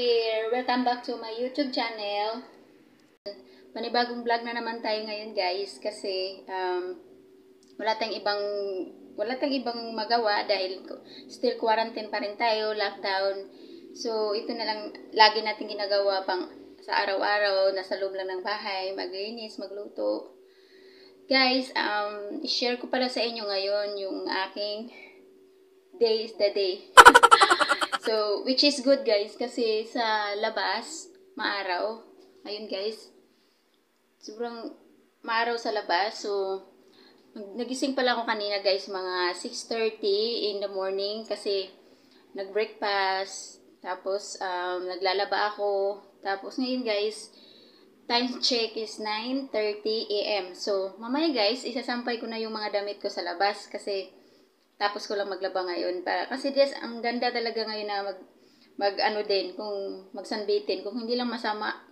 Here! Welcome back to my YouTube channel. Panibagong vlog na naman tayo ngayon guys kasi um, wala tayong ibang wala tayong ibang magawa dahil still quarantine pa rin tayo, lockdown. So ito na lang lagi natin ginagawa pang sa araw-araw, nasa loob lang ng bahay, maglinis, magluto. Guys, um, i-share ko pala sa inyo ngayon yung aking day is the day. so, which is good guys kasi sa labas, maaraw. Ayun guys. Sobrang maaraw sa labas. So, nagising pala ako kanina guys mga 6.30 in the morning kasi nag-breakfast. Tapos, um, naglalaba ako. Tapos ngayon guys, time check is 9.30 a.m. So, mamaya guys, isasampay ko na yung mga damit ko sa labas kasi tapos ko lang maglaba ngayon. Para, kasi yes, ang ganda talaga ngayon na mag, mag ano din, kung magsanbitin, kung hindi lang masama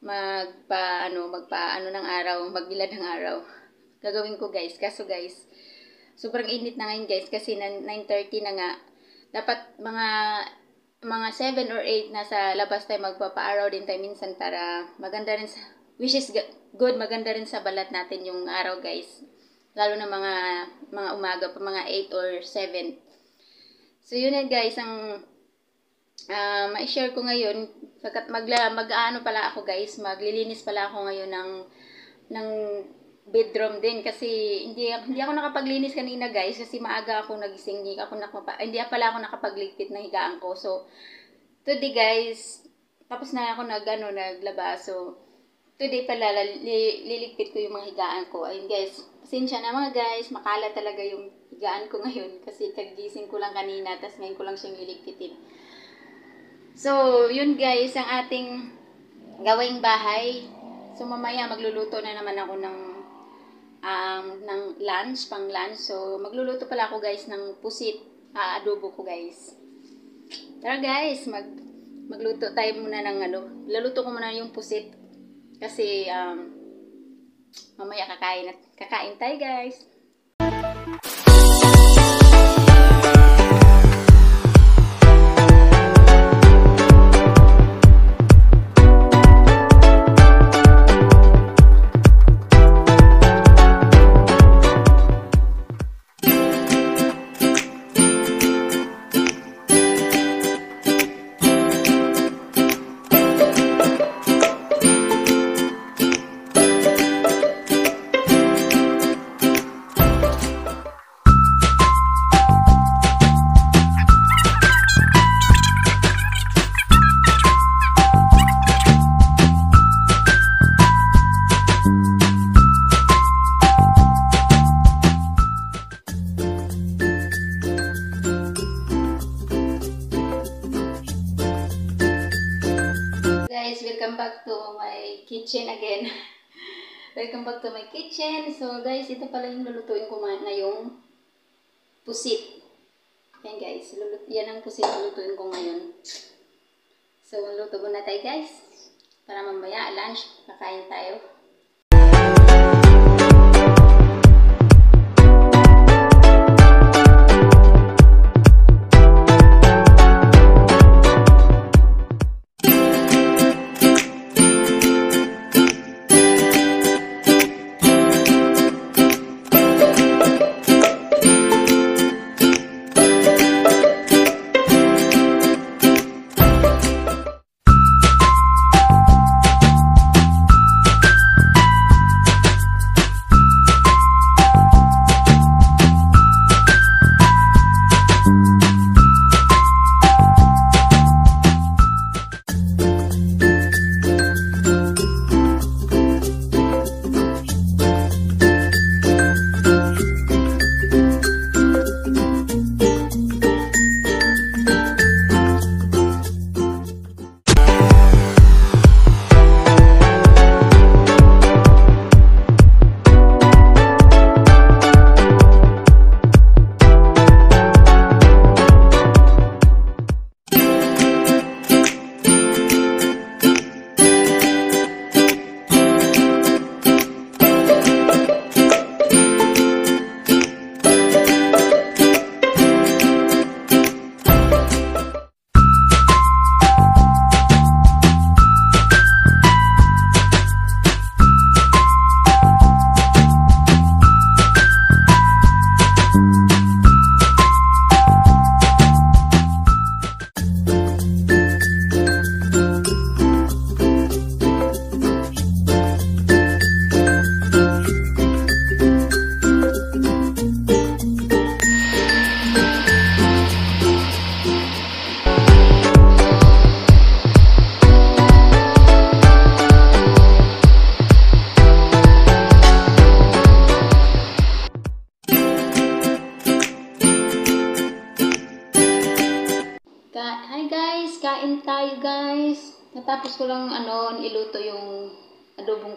magpa ano, magpa ano ng araw, magbilad ng araw. Gagawin ko guys. Kaso guys, sobrang init na ngayon guys kasi 9.30 na nga. Dapat mga mga 7 or 8 nasa labas tayo magpapa-araw din tayo minsan para maganda rin sa which is good maganda rin sa balat natin yung araw guys lalo na mga mga umaga pa mga 8 or 7 so yun na guys ang uh, ma-share ko ngayon. Sakat magla mag-aano pala ako guys maglilinis pala ako ngayon ng ng bedroom din. Kasi hindi hindi ako nakapaglinis kanina guys kasi maaga ako nagising hindi ako nakapa, hindi pala ako nakapagligpit ng higaan ko. So today guys tapos na ako nag ano, naglaba. So today pala li, liligpit ko yung mga higaan ko ayun guys pasensya na mga guys makala talaga yung higaan ko ngayon kasi kagising ko lang kanina tapos ngayon ko lang siyang liligpitin so yun guys ang ating gawing bahay so mamaya magluluto na naman ako ng um, ng lunch, pang lunch. So, magluluto pala ako guys ng pusit, uh, adobo ko guys. Tara guys, mag magluto tayo muna ng ano. Laluto ko muna yung pusit. Kasi, um, mamaya kakain, at kakain tayo guys. Welcome back to my kitchen. So guys, ito pala yung lulutuin ko na yung pusit. Yan guys, yan ang pusit lulutuin ko ngayon. So, luto muna tayo guys. Para mamaya lunch, kakain tayo.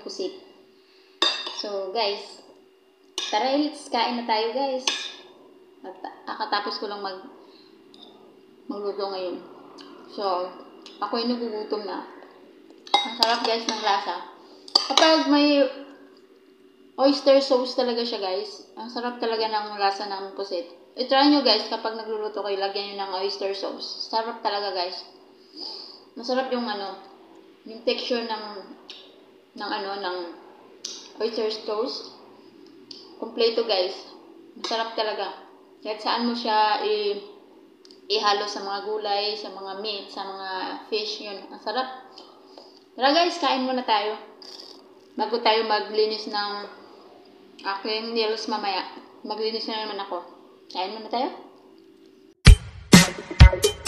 Pusit. So guys, tara let's kain na tayo guys. At akatapos ko lang mag magluto ngayon. So, ako ay nagugutom na. Ang sarap guys ng lasa. Kapag may oyster sauce talaga siya guys, ang sarap talaga ng lasa ng pusit. I-try nyo guys kapag nagluluto kayo, lagyan nyo ng oyster sauce. Sarap talaga guys. Masarap yung ano, yung texture ng ng ano, ng oyster sauce. Kompleto guys. Masarap talaga. Kahit saan mo siya i ihalo sa mga gulay, sa mga meat, sa mga fish, yun. Ang sarap. Tara guys, kain muna tayo. Bago tayo maglinis ng aking nails mamaya. Maglinis na naman ako. Kain muna tayo. Hello,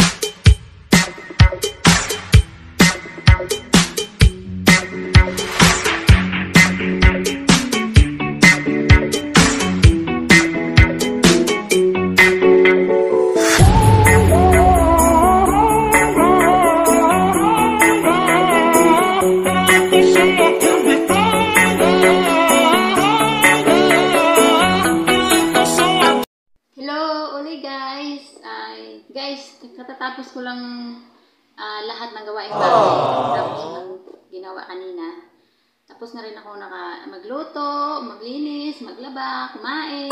katatapos ko lang ah, lahat ng gawain bahay. Tapos ng ginawa kanina. Tapos na rin ako naka magluto, maglinis, maglaba, kumain.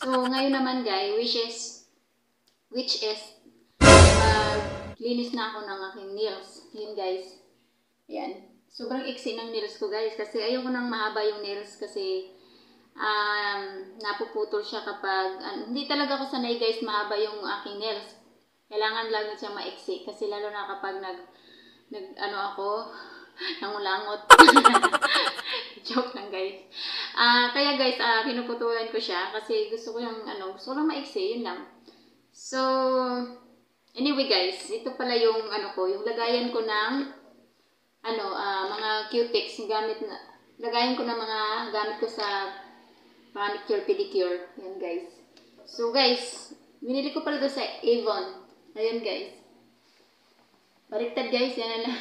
So, ngayon naman guys, which is which is maglinis na ako ng aking nails. Yun guys. Yan. Sobrang iksi ng nails ko guys kasi ayoko nang mahaba yung nails kasi um, napuputol siya kapag, an- hindi talaga ako sanay guys mahaba yung aking nails. Kailangan lang siya maiksi kasi lalo na kapag nag, nag ano ako, nangulangot. Joke lang guys. Ah, kaya guys, ah pinuputulan ko siya kasi gusto ko yung ano, gusto ko lang maiksi, yun lang. So, anyway guys, ito pala yung ano ko, yung lagayan ko ng ano, ah, mga cutex gamit na lagayan ko ng mga gamit ko sa manicure pedicure. Yan guys. So guys, binili ko pala doon sa Avon. Ayan guys. Baliktad guys, yan na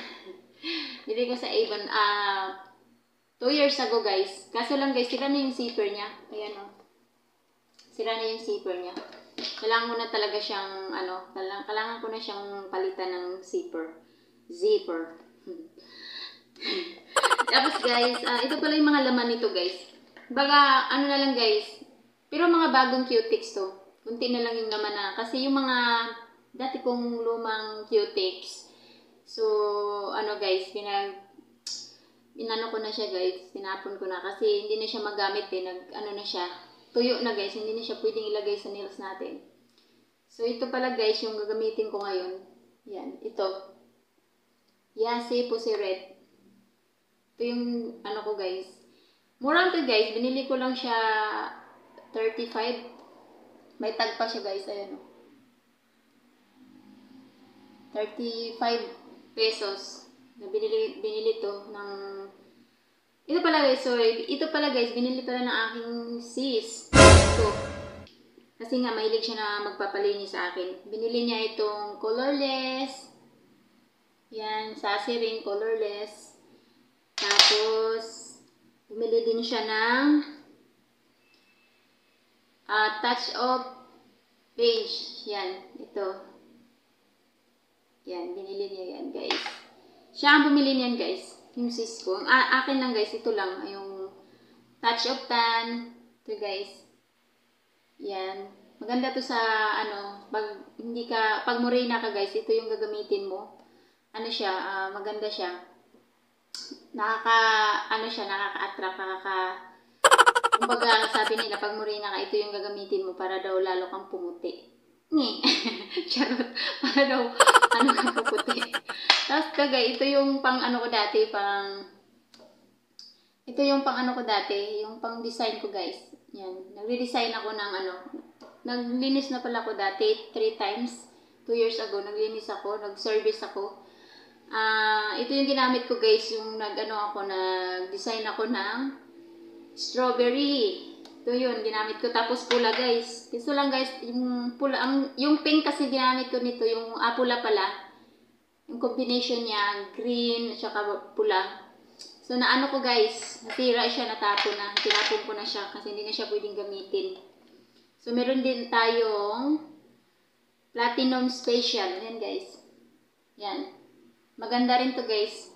binili ko sa Avon. Ah, two years ago guys. Kaso lang guys, sira na yung zipper niya. Ayan o. Oh. Sira na yung zipper niya. Kailangan ko na talaga siyang, ano, kailangan, kailangan ko na siyang palitan ng zipper. Zipper. Tapos guys, ah, ito pala yung mga laman nito guys. Baga, ano na lang guys. Pero mga bagong cutex to. Kunti na lang yung laman na. Kasi yung mga dati kong lumang cutex. So, ano guys, pinag inano ko na siya guys. Tinapon ko na kasi hindi na siya magamit eh. Nag, ano na siya. Tuyo na guys. Hindi na siya pwedeng ilagay sa nails natin. So, ito pala guys, yung gagamitin ko ngayon. Yan, ito. Yase Pussy Red. Ito yung ano ko guys. Mura to guys. Binili ko lang siya 35. May tag pa siya guys. Ayan o. 35 pesos. Na binili, binili to ng... Ito pala guys. So, ito pala guys. Binili pala ng aking sis. Ito. Kasi nga, mahilig siya na magpapalinis sa akin. Binili niya itong colorless. Yan, sassy ring colorless. Tapos, bumili din siya ng uh, touch of beige. Yan, ito. Yan, binili niya yan, guys. Siya ang bumili niyan, guys. Yung sis ko. Ang akin lang, guys, ito lang. Yung touch of tan. Ito, guys. Yan. Maganda to sa, ano, pag hindi ka, pag morena ka, guys, ito yung gagamitin mo. Ano siya, ah, maganda siya nakaka, ano siya, nakaka-attract, nakaka, kumbaga sabi nila, pag morena ka, ito yung gagamitin mo para daw lalo kang pumuti. Ngi. Charot. Para daw, ano kang puputi. Tapos, kagay, ito yung pang ano ko dati, pang, ito yung pang ano ko dati, yung pang design ko guys. Yan. Nagre-design ako ng ano, naglinis na pala ako dati, three times. Two years ago, naglinis ako, nag-service ako. Ah, ito yung ginamit ko guys, yung nag-ano ako, nag-design ako ng strawberry. Ito yun, ginamit ko. Tapos pula guys. Gusto lang guys, yung pula, ang, yung pink kasi ginamit ko nito, yung ah, pula pala. Yung combination niya, green at saka pula. So, naano ko guys, nasira siya, natapon na. Tinapon ko na siya kasi hindi na siya pwedeng gamitin. So, meron din tayong Platinum Special. Yan guys. Yan. Maganda rin to guys.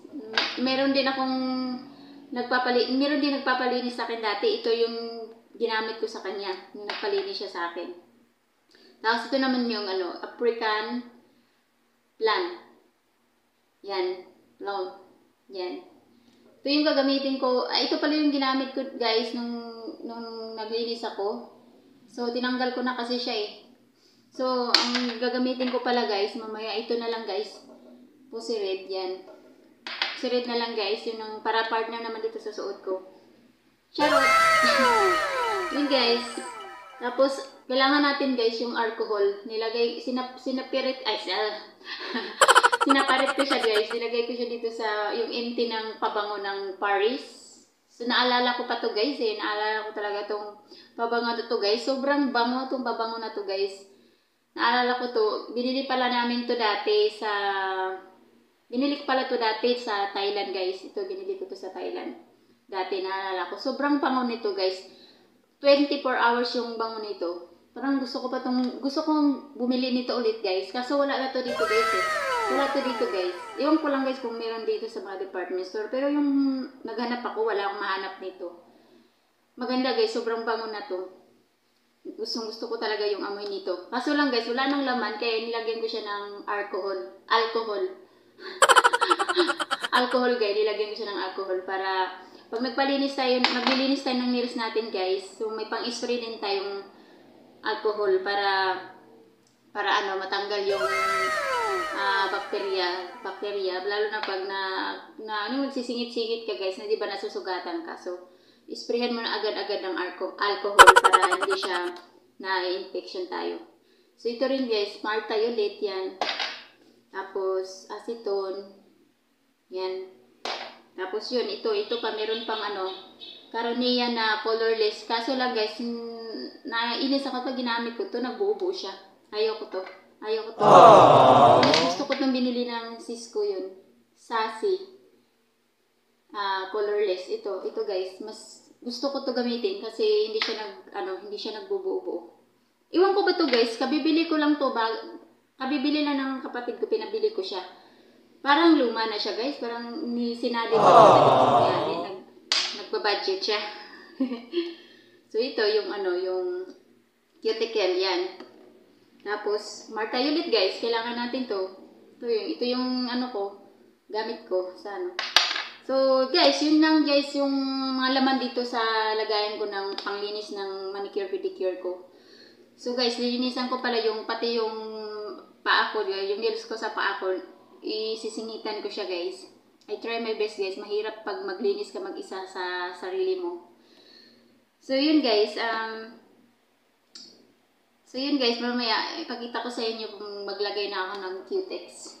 Meron din akong nagpapali meron din nagpapalinis sa akin dati. Ito yung ginamit ko sa kanya. Yung nagpalinis siya sa akin. Tapos ito naman yung ano, African Plan. Yan. Long. Yan. Ito yung gagamitin ko. Ah, ito pala yung ginamit ko guys nung, nung naglinis ako. So, tinanggal ko na kasi siya eh. So, ang gagamitin ko pala guys, mamaya ito na lang guys. Po si red yan. Si red na lang guys, yun ang para partner naman dito sa suot ko. Charot! yun guys. Tapos, kailangan natin guys yung alcohol. Nilagay, sinap, sinapirit, ay, Sinaparit ko siya guys. Nilagay ko siya dito sa yung empty ng pabango ng Paris. So naalala ko pa to guys eh. Naalala ko talaga tong pabango na to guys. Sobrang bango tong pabango na to guys. Naalala ko to. Binili pala namin to dati sa... Binili ko pala to dati sa Thailand guys. Ito binili ko to sa Thailand. Dati naalala ko. Sobrang bango nito guys. 24 hours yung bango nito. Parang gusto ko pa tong... Gusto kong bumili nito ulit guys. Kaso wala na to dito guys eh. Wala to dito guys. Iwan ko lang guys kung meron dito sa mga department store. Pero yung naghanap ako, wala akong mahanap nito. Maganda guys, sobrang bango na to. Gustong gusto ko talaga yung amoy nito. Kaso lang guys, wala nang laman kaya nilagyan ko siya ng alcohol. Alcohol. alcohol guys, nilagyan ko siya ng alcohol para pag nagpalinis tayo, maglilinis tayo ng nails natin guys. So may pang-spray din tayong alcohol para para ano matanggal yung uh, bakterya, bakterya, lalo na pag na, na ano, magsisingit-singit ka guys, na di ba nasusugatan ka. So, isprayan mo na agad-agad ng alco alcohol para hindi siya na-infection tayo. So, ito rin guys, smart tayo ulit yan. Tapos, acetone. Yan. Tapos yun, ito, ito pa, meron pang ano, karonia na colorless. Kaso lang guys, nainis ako pag ginamit ko to, nagbuubo siya. Ayaw ko to. Ayaw ko to. Mas gusto ko itong binili ng Cisco yun. Sassy. Uh, colorless. Ito. Ito guys. Mas gusto ko to gamitin kasi hindi siya nag, ano, hindi siya nagbubuo-buo. Iwan ko ba to guys? Kabibili ko lang to. Ba, kabibili lang ng kapatid ko. Pinabili ko siya. Parang luma na siya guys. Parang ni sinali pa kapatid ko. Kaya nag, nagbabudget siya. so ito yung ano, yung cuticle yan. Tapos, martayulit guys, kailangan natin to. Ito yung, ito yung ano ko, gamit ko sa ano. So, guys, yun lang guys yung mga laman dito sa lagayan ko ng panglinis ng manicure pedicure ko. So, guys, lilinisan ko pala yung pati yung paa ko, yung nails ko sa paa ko, isisingitan ko siya guys. I try my best guys. Mahirap pag maglinis ka mag-isa sa sarili mo. So, yun guys. Um, So yun guys, mamaya ipakita ko sa inyo kung maglagay na ako ng cutex.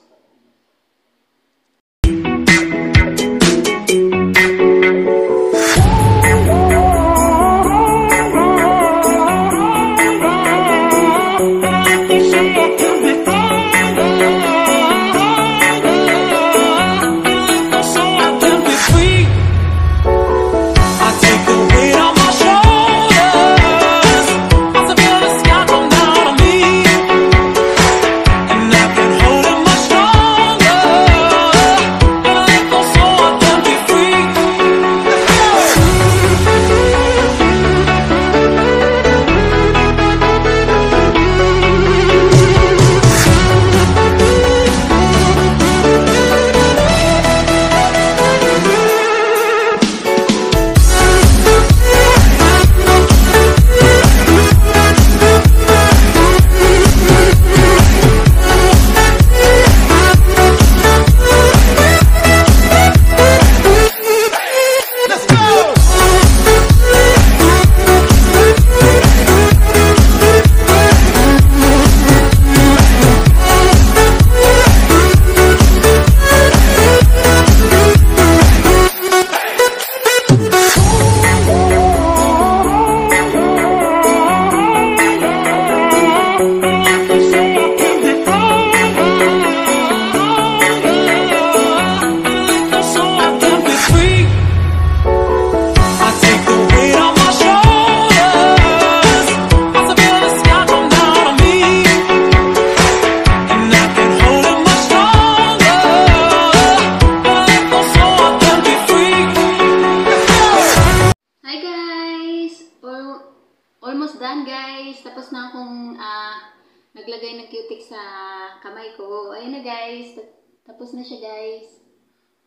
Tapos na siya guys.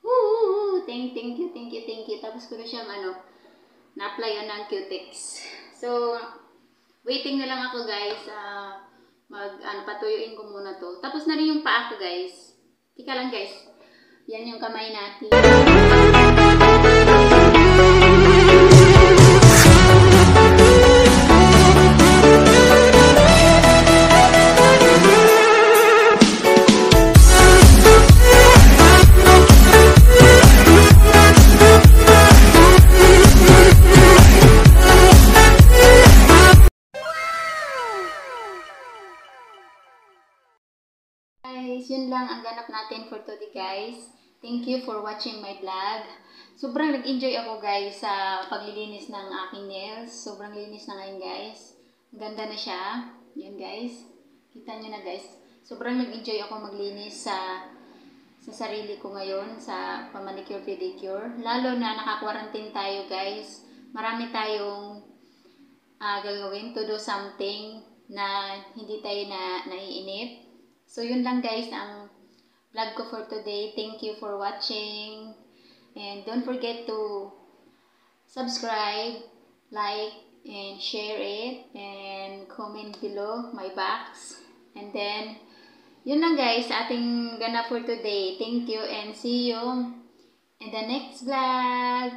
Woo! Thank, thank you, thank you, thank you. Tapos ko na siyang ano, na-applyan ng cutex. So, waiting na lang ako guys. Uh, mag, ano, patuyuin ko muna to. Tapos na rin yung paa ko guys. Tika lang guys. Yan yung kamay natin. Ang ganap natin for today guys. Thank you for watching my vlog. Sobrang nag-enjoy ako guys sa paglilinis ng aking nails. Sobrang linis na ngayon guys. Ang ganda na siya. Yan guys. Kita nyo na guys. Sobrang nag-enjoy ako maglinis sa sa sarili ko ngayon sa pamanicure pedicure. Lalo na naka-quarantine tayo guys. Marami tayong uh, gagawin to do something na hindi tayo na naiinip. So, yun lang guys ang vlog ko for today. Thank you for watching. And don't forget to subscribe, like, and share it. And comment below my box. And then, yun lang guys, ating gana for today. Thank you and see you in the next vlog.